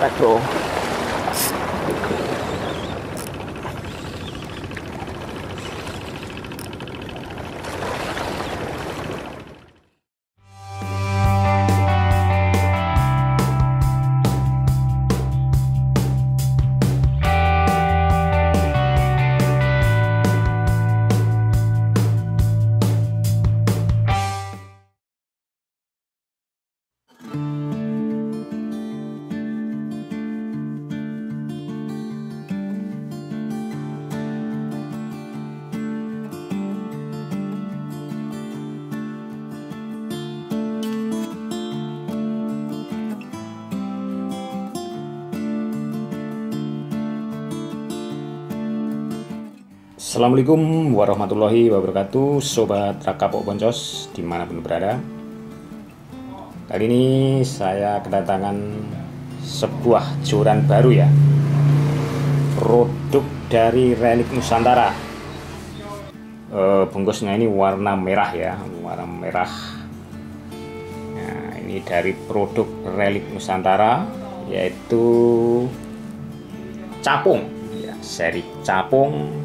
Strike bro. Assalamualaikum warahmatullahi wabarakatuh Sobat Rakapok Boncos di mana pun berada. Kali ini saya kedatangan sebuah joran baru ya. Produk dari Relik Nusantara. E, Bungkusnya ini warna merah ya Warna merah. Nah ini dari produk Relik Nusantara Yaitu Capung. Ya, Seri Capung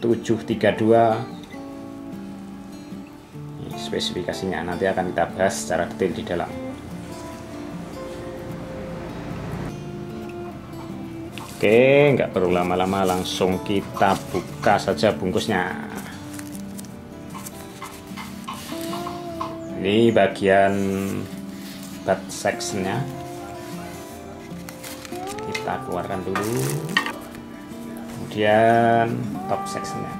732 Ini spesifikasinya nanti akan kita bahas secara detail di dalam. Oke nggak perlu lama-lama langsung kita buka saja bungkusnya. Ini bagian bat sectionnya. Kita keluarkan dulu kemudian top sectionnya.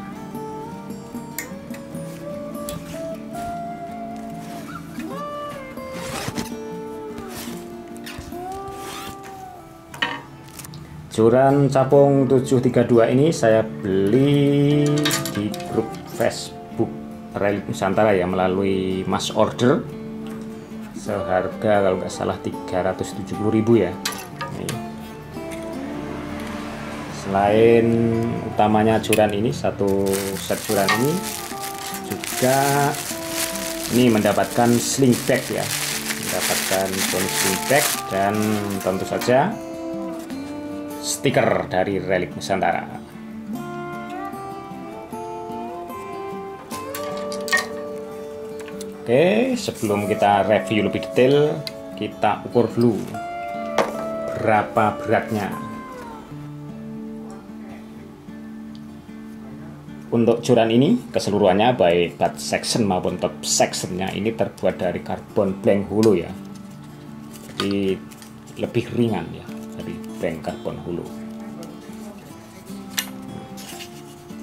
Joran capung 732 ini saya beli di grup Facebook Relik Nusantara ya melalui mass order. Seharga kalau nggak salah 370.000 ya selain utamanya joran ini satu set joran ini juga ini mendapatkan sling bag ya mendapatkan bonus sling bag dan tentu saja stiker dari Relik Nusantara. Oke, sebelum kita review lebih detail, kita ukur dulu berapa beratnya. Untuk joran ini keseluruhannya baik bat section maupun top sectionnya ini terbuat dari karbon blank hulu ya. Jadi lebih ringan ya dari bank karbon hulu.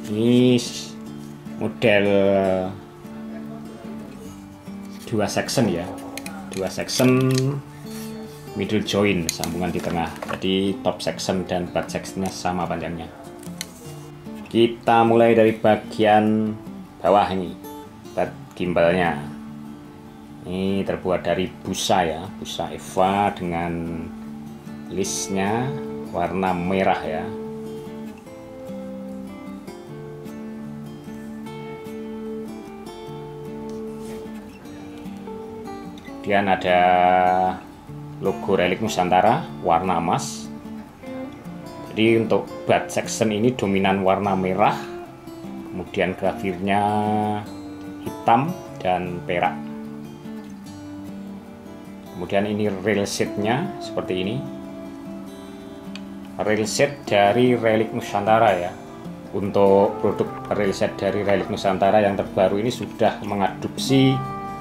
Ini model dua section ya. Dua section middle joint sambungan di tengah. Jadi top section dan butt sectionnya sama panjangnya kita mulai dari bagian bawah ini buat gimbalnya. Ini terbuat dari busa ya busa Eva dengan listnya warna merah ya. Kemudian ada logo relik Nusantara warna emas jadi untuk bat section ini dominan warna merah kemudian grafirnya hitam dan perak. Kemudian ini rail setnya seperti ini. Rail set dari Relik Nusantara ya. Untuk produk rail set dari Relik Nusantara yang terbaru ini sudah mengadopsi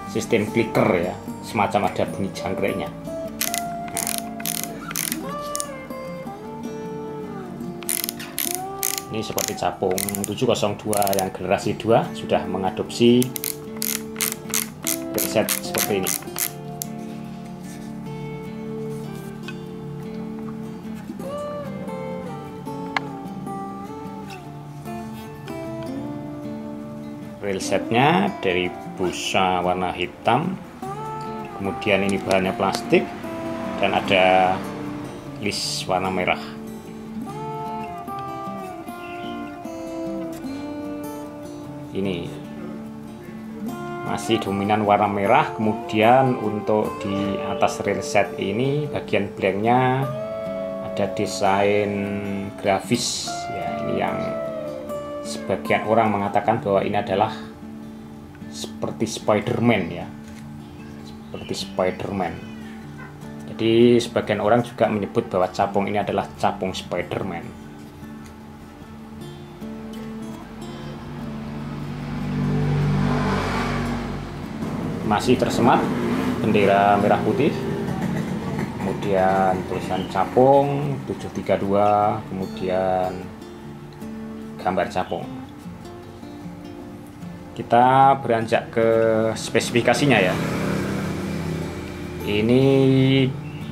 sistem clicker ya. Semacam ada bunyi jangkriknya ini seperti capung 702 yang generasi 2 sudah mengadopsi rail set seperti ini. Rail setnya dari busa warna hitam. Kemudian ini bahannya plastik dan ada list warna merah ini. Masih dominan warna merah kemudian untuk di atas rail set ini bagian blanknya ada desain grafis. Ya ini yang sebagian orang mengatakan bahwa ini adalah seperti Spider-Man ya. Seperti Spider-Man. Jadi sebagian orang juga menyebut bahwa capung ini adalah capung Spider-Man masih tersemat bendera merah putih. Kemudian tulisan capung 732 kemudian gambar capung. Kita beranjak ke spesifikasinya ya. Ini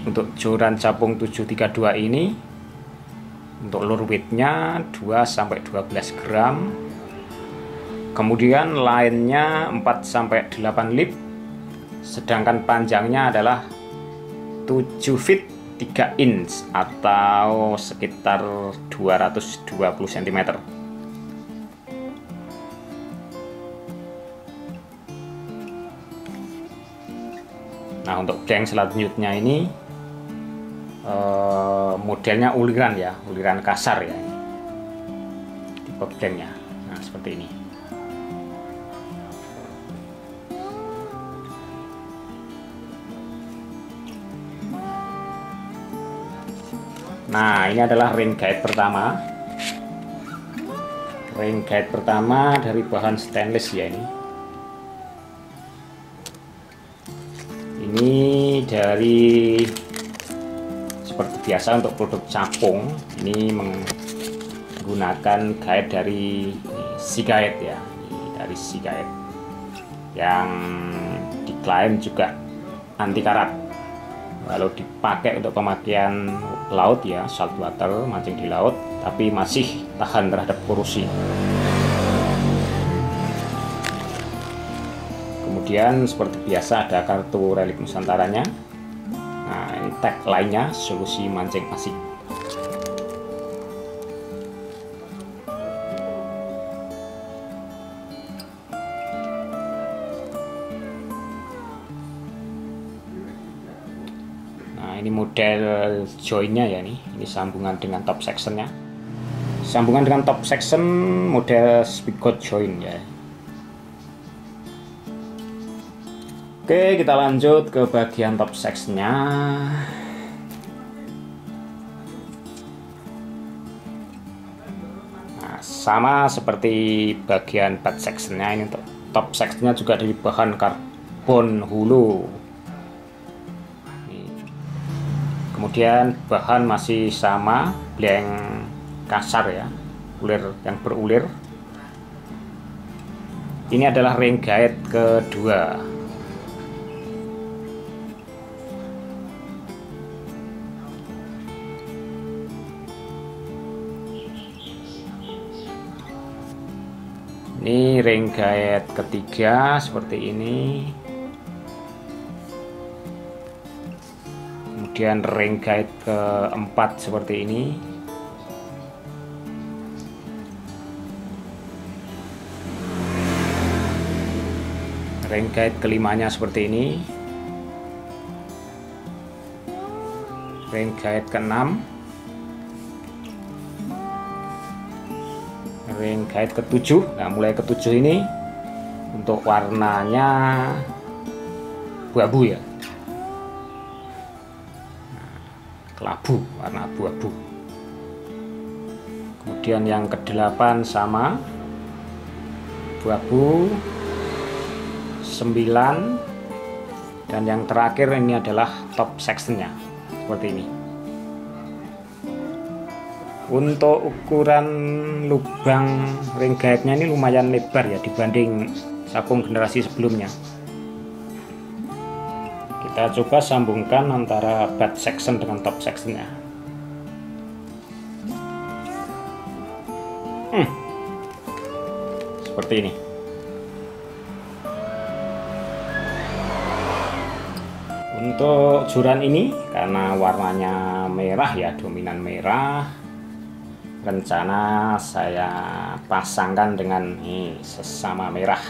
untuk joran capung 732 ini untuk lure weightnya 2 sampai 12 gram. Kemudian lainnya 4 sampai 8 lip sedangkan panjangnya adalah 7 feet 3 inch atau sekitar 220 cm nah untuk geng selanjutnya ini eh, modelnya uliran ya uliran kasar ya. Tipe gengnya. Nah seperti ini Nah, ini adalah ring guide pertama. Ring guide pertama dari bahan stainless ya ini. Ini dari seperti biasa untuk produk capung, ini menggunakan guide dari si guide ya, dari si guide yang diklaim juga anti karat kalau dipakai untuk pemakaian laut ya saltwater mancing di laut tapi masih tahan terhadap korosi. Kemudian seperti biasa ada kartu relik nusantaranya. Nah ini tag lainnya solusi mancing asik ini model joinnya ya nih ini sambungan dengan top sectionnya. Sambungan dengan top section model spigot join ya. Oke kita lanjut ke bagian top sectionnya. Nah, sama seperti bagian bad sectionnya ini top sectionnya juga dari bahan karbon hulu kemudian bahan masih sama blank kasar ya ulir yang berulir. Ini adalah ring guide kedua. Ini ring guide ketiga seperti ini kemudian ring guide keempat seperti ini. Ring guide kelimanya seperti ini. Ring guide keenam. Ring guide ketujuh. Nah mulai ketujuh ini untuk warnanya abu-abu ya kelabu warna abu-abu. Kemudian yang kedelapan sama. Abu-abu. 9 dan yang terakhir ini adalah top sectionnya seperti ini. Untuk ukuran lubang ring guide-nya ini lumayan lebar ya dibanding sapung generasi sebelumnya kita coba sambungkan antara bed section dengan top sectionnya. Hmm. seperti ini. Untuk joran ini karena warnanya merah ya dominan merah rencana saya pasangkan dengan nih sesama merah.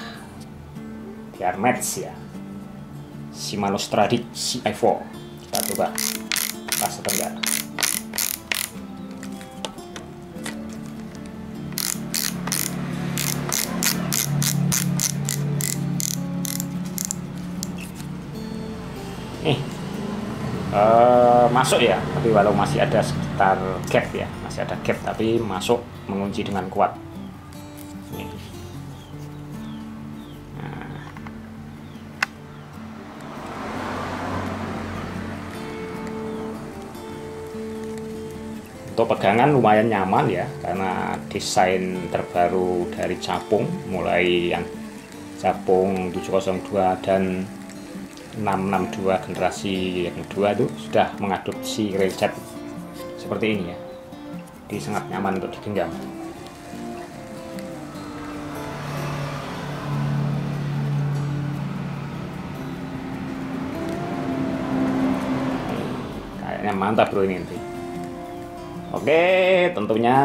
Biar match ya Shimano Stradic CI4 kita coba pas atau enggak nih. Uh, masuk ya tapi walau masih ada sekitar gap ya masih ada gap tapi masuk mengunci dengan kuat. Untuk pegangan lumayan nyaman ya karena desain terbaru dari capung mulai yang capung 702 dan 662 generasi yang kedua itu sudah mengadopsi reset seperti ini ya. Jadi sangat nyaman untuk digenggam. Kayaknya mantap bro ini nanti oke tentunya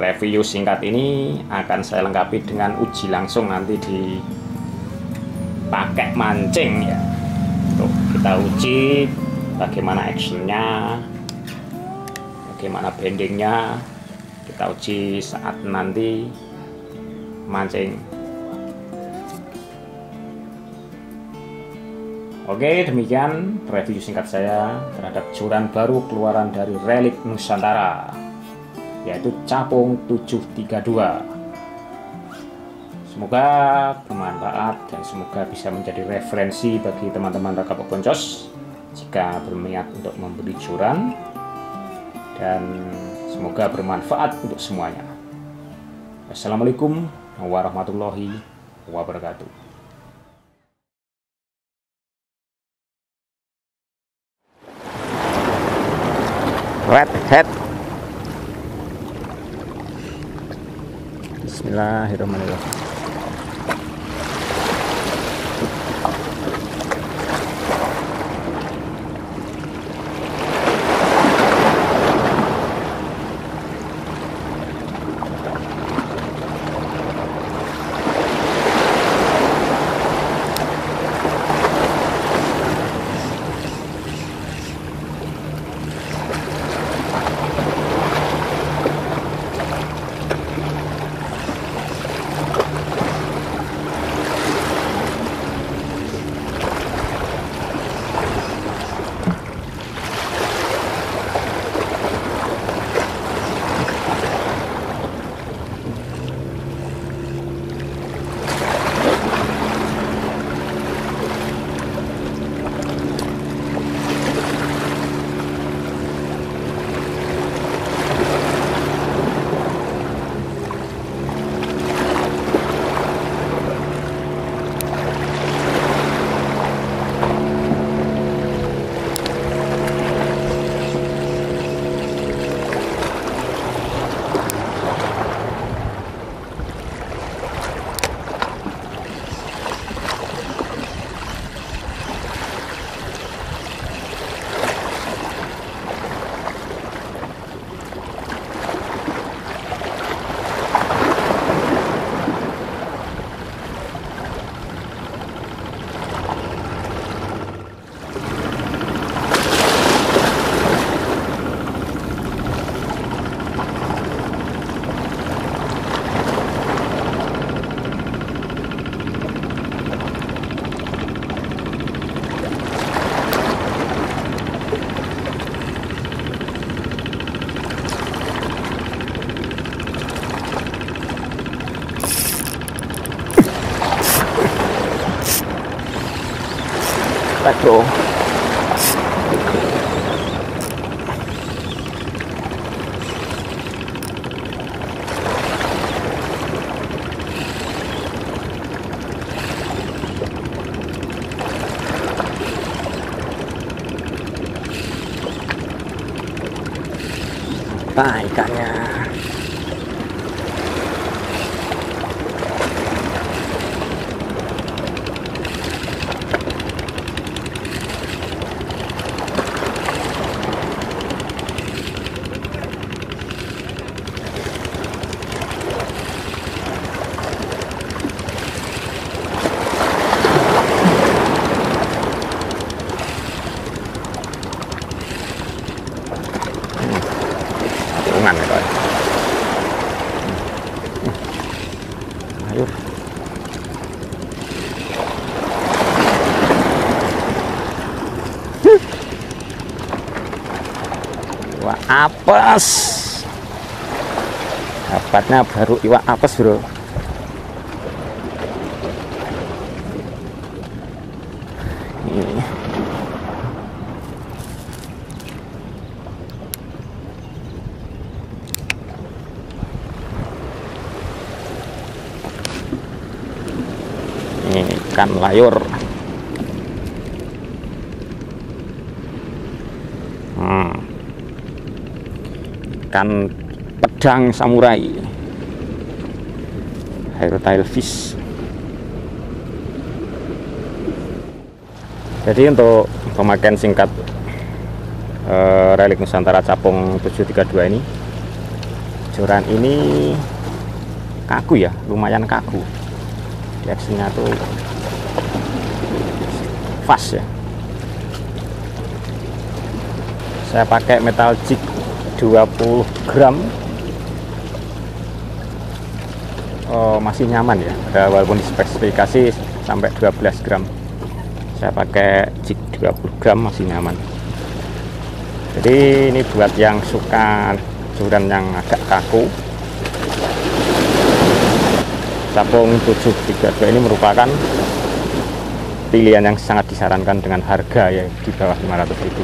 review singkat ini akan saya lengkapi dengan uji langsung nanti di pakai mancing ya. Untuk kita uji bagaimana actionnya bagaimana bendingnya kita uji saat nanti mancing Oke demikian review singkat saya terhadap curan baru keluaran dari relik Nusantara yaitu Capung 732 Semoga bermanfaat dan semoga bisa menjadi referensi bagi teman-teman rekap Poncos jika berminat untuk membeli curan dan semoga bermanfaat untuk semuanya. Assalamualaikum warahmatullahi wabarakatuh. Red head. Bismillahirrahmanirrahim. ป้ายการงาน dapatnya baru iwak apes bro ini ikan layur hmm. ikan pedang samurai. Hairtail fish. Jadi untuk pemakaian singkat eh, relik Nusantara Capung 732 ini joran ini kaku ya lumayan kaku. Reaksinya tuh fast ya. Saya pakai metal jig 20 gram oh, masih nyaman ya? Walaupun spesifikasi sampai 12 gram. Saya pakai jig 20 gram masih nyaman. Jadi ini buat yang suka joran yang agak kaku. Capung 732 ini merupakan pilihan yang sangat disarankan dengan harga ya di bawah 500 ribu